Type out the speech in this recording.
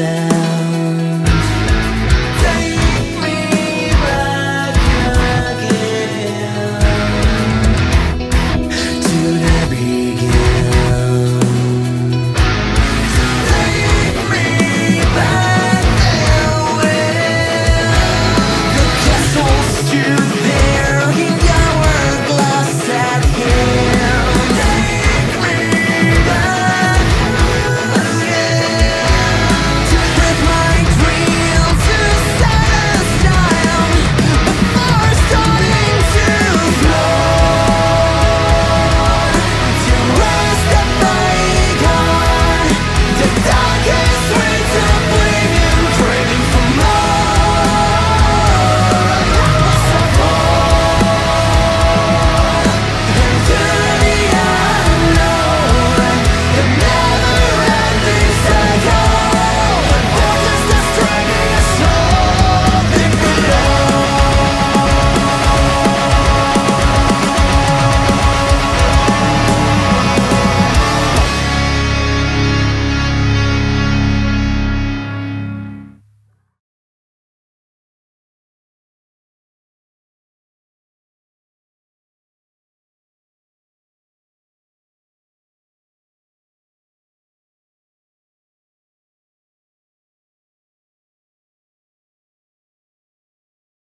in